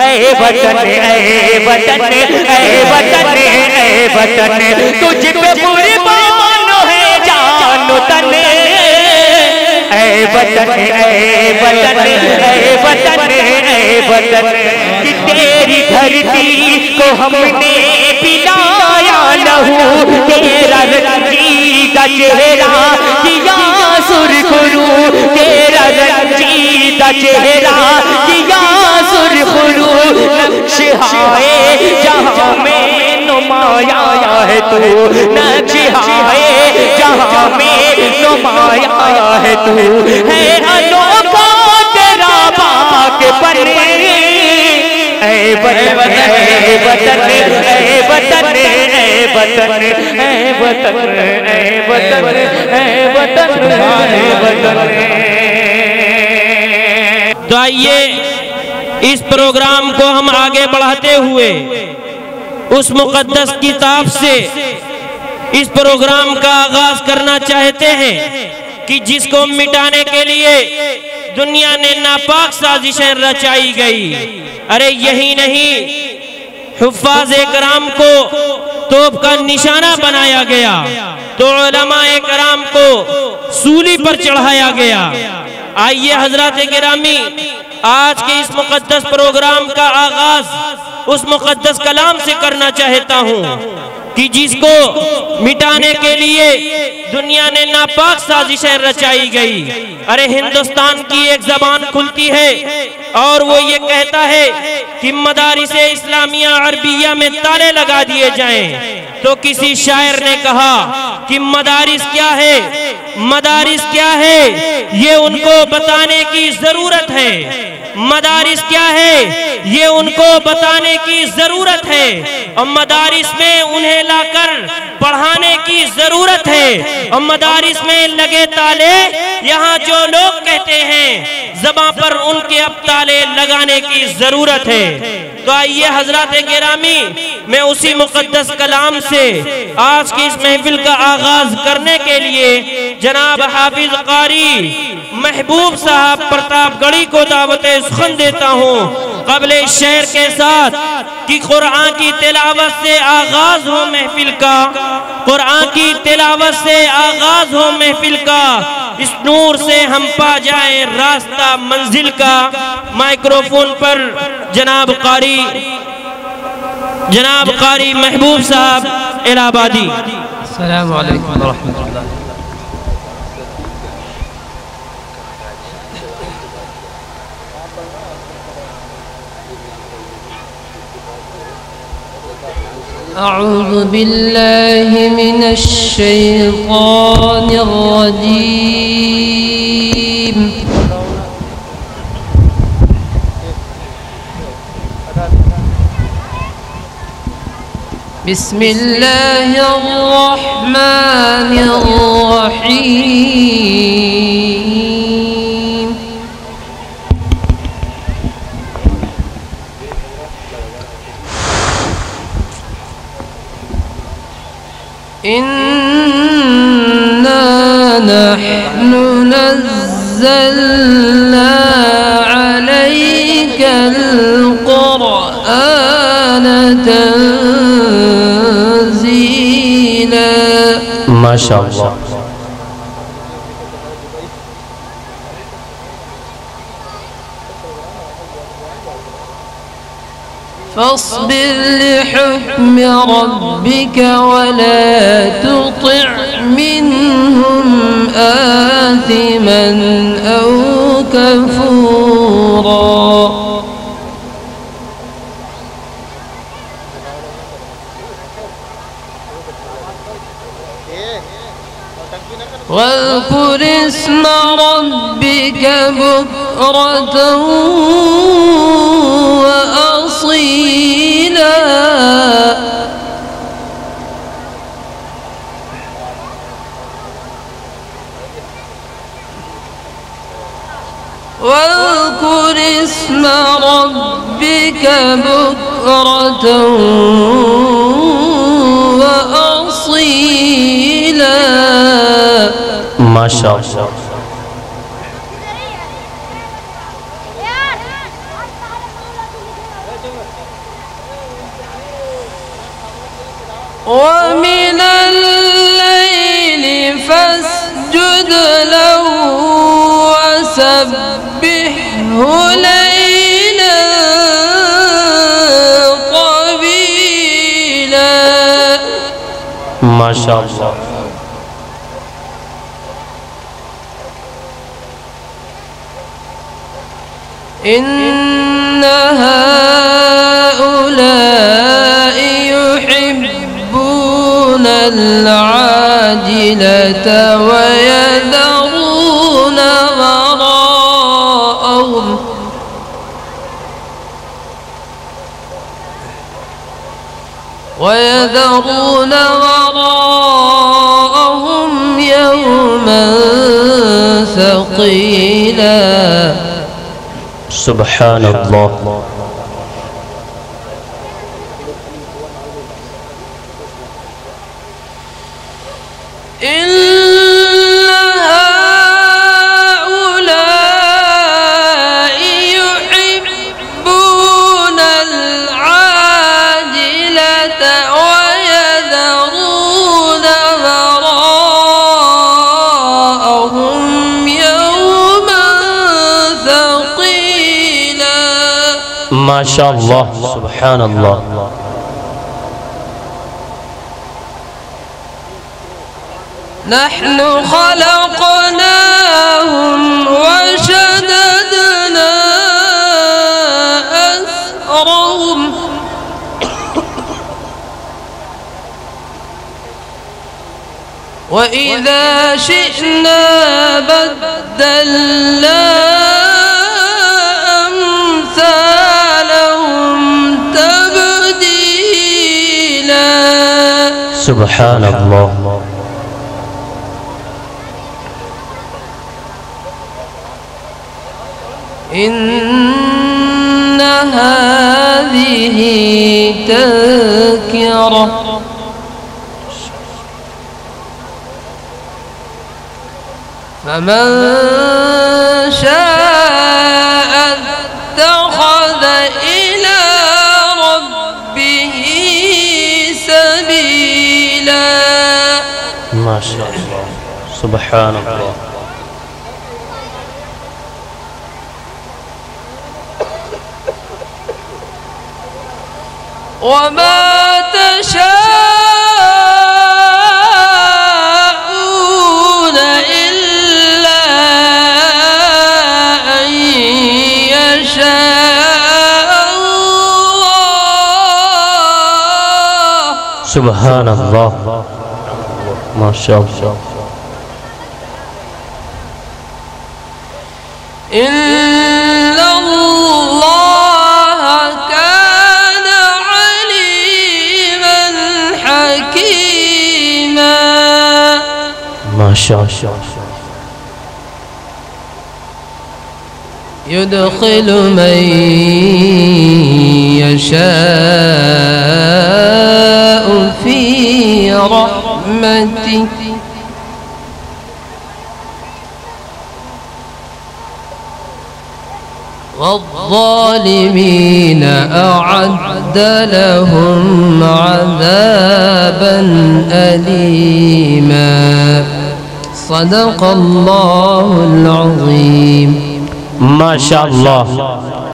ऐ वतन ऐ वतन ऐ वतन ऐ वतन तुझ पे कुर्बान है जानो तन ऐ वतन ऐ वतन ऐ वतन ऐ वतन कि तेरी धरती को हमने पिलाया लहू तेरा रंजीदा चेहरा किया सुरखरू तेरा रंजीदा चेहरा रूह नक्शिहाए जहाँ में नुमाया है तू। नक्शिहाए जहाँ में नुमाया है तू। है अनोखा तेरा पाक बने वतन। तो आइए इस प्रोग्राम को हम आगे बढ़ाते हुए, उस मुकद्दस किताब से इस प्रोग्राम का आगाज़ करना चाहते हैं कि जिसको मिटाने के लिए दुनिया ने नापाक साजिशें रचाई गई। अरे यही नहीं हुफाज कराम को तोप का निशाना बनाया गया तो कराम को सूली पर चढ़ाया गया। आइए हज़रत गिरामी आज के इस मुकद्दस प्रोग्राम का आगाज़ उस मुकद्दस कलाम से करना चाहता हूँ कि जिसको मिटाने के लिए दुनिया ने नापाक साजिशें रचाई गई। अरे, हिंदुस्तान की एक जबान खुलती है और वो ये कहता है कि मदारिस इस्लामिया अरबिया में ताले लगा दिए जाएँ। तो किसी शायर ने कहा कि मदारिस क्या है? मदारिस क्या है? ये उनको बताने की ज़रूरत है। मदारिस क्या है? ये उनको बताने की ज़रूरत है। और मदारिस में उन्हें लाकर पढ़ाने की ज़रूरत है। और मदारिस में लगे ताले, यहाँ जो लोग कहते हैं, जबा पर उनके अब ताले लगाने की ज़रूरत है। तो आइए हज़रत गिरामी मैं उसी मुकदस कलाम से आज की इस महफिल का आगाज़ करने के लिए जनाब हाफिज कारी, महबूब साहब प्रतापगढ़ी को दावत सुखन देता हूँ। कबल शहर के साथ कि कुरान की तिलावत से आगाज़ हो महफिल का कुरान की तिलावत से आगाज़ हो महफिल का, इस नूर से हम पा जाए रास्ता मंजिल का। माइक्रोफोन पर जनाब कारी جناب قاری محبوب صاحب الابادی۔ السلام علیکم ورحمۃ اللہ۔ أعوذ بالله من الشيطان الرجيم بسم الله الرحمن الرحيم. إنا نحن نزلنا عليك القرآن تنزيلا ما شاء الله. فاصبر لحكم ربك ولا تطع منهم آثما أو كفورا. اسم ربك بكرة وأصيلا. واذكر اسم ربك بكرة ما شاء الله. ومن الليل فاسجد له وسبحه ليلا قبيلا. ما شاء الله. إن هؤلاء يحبون العاجلة ويذرون وراءهم ويذرون وراءهم يوما ثقيلا. سبحان الله. ما شاء الله. سبحان الله. نحن خلقناهم وشددنا أسرهم وإذا شئنا بدلنا سبحان الله. إن هذه تذكرة. فمن شاء ما شاء الله. سبحان الله. وما تشاءون إلا أن يشاء الله. سبحان الله. إن الله كان عليما حكيما. ما شاء الله يدخل من يشاء. رحمته والظالمين أعد لهم عذابا أليما. صدق الله العظيم. ما شاء الله.